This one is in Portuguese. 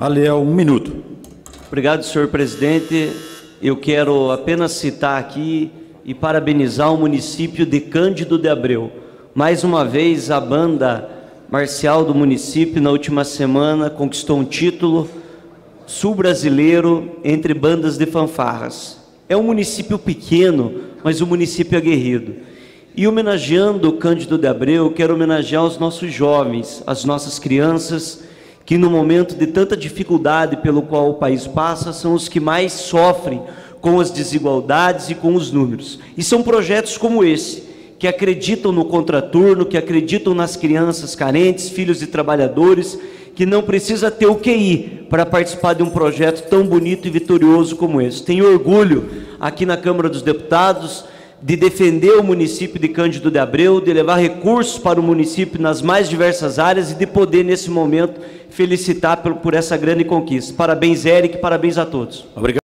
Aliel, um minuto. Obrigado, senhor presidente. Eu quero apenas citar aqui e parabenizar o município de Cândido de Abreu. Mais uma vez, a banda marcial do município, na última semana, conquistou um título sul-brasileiro entre bandas de fanfarras. É um município pequeno, mas um município aguerrido. E homenageando Cândido de Abreu, quero homenagear os nossos jovens, as nossas crianças, que no momento de tanta dificuldade pelo qual o país passa, são os que mais sofrem com as desigualdades e com os números. E são projetos como esse, que acreditam no contraturno, que acreditam nas crianças carentes, filhos de trabalhadores, que não precisa ter o QI para participar de um projeto tão bonito e vitorioso como esse. Tenho orgulho aqui na Câmara dos Deputados de defender o município de Cândido de Abreu, de levar recursos para o município nas mais diversas áreas e de poder, nesse momento, felicitar por, essa grande conquista. Parabéns, Eric, parabéns a todos. Obrigado.